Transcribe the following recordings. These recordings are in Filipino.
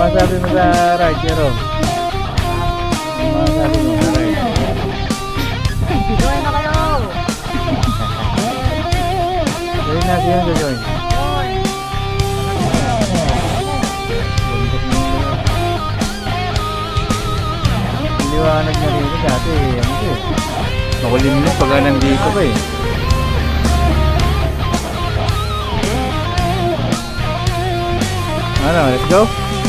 Masabi mo sa ride, Jero? Ano masabi mo sa ride? Join na kayo! Join na siya sa join. Join! Liwanag na rin dati. Ano ko eh. Makulimlim pag nandito pa eh. Ano, let's go?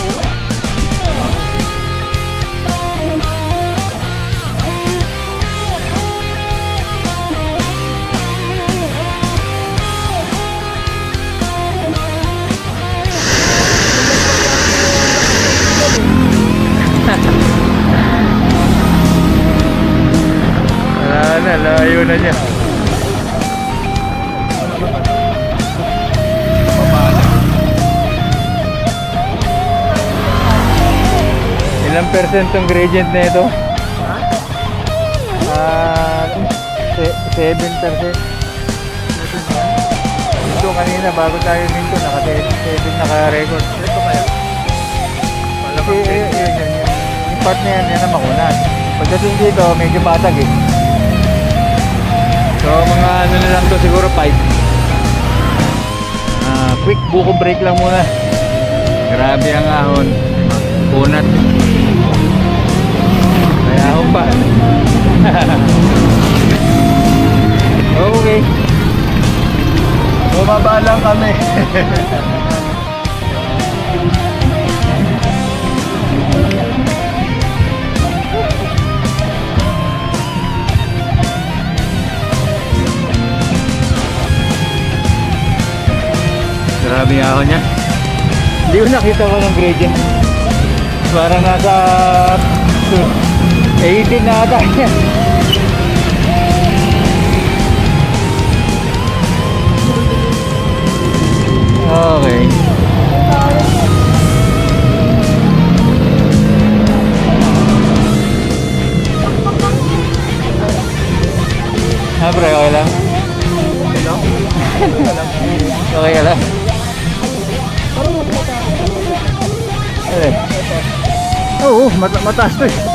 Na, layo na niya. Ilang percentong gradient na ito? Ah, se- 7%. Ito kanina bago tayo minto, naka-7 naka-record. Ito kaya? Kasi yun, yun, yun, yun. Yung part na yan, yan ang makunan. Pagdating dito, medyo batag eh. So mga ano na lang to siguro 5. Ah, quick buko break lang muna. Grabe ang ahon. Kunat. Kaya ahon pa. okay. Bumaba lang kami. Grabe yung ahon niya. Hindi ko nakita ko ng gradient. Parang nasa 18 na ata niya. Okay. Ah, pre, okay lang? Okay ka lang? Eh. Oo, mata mataas to eh.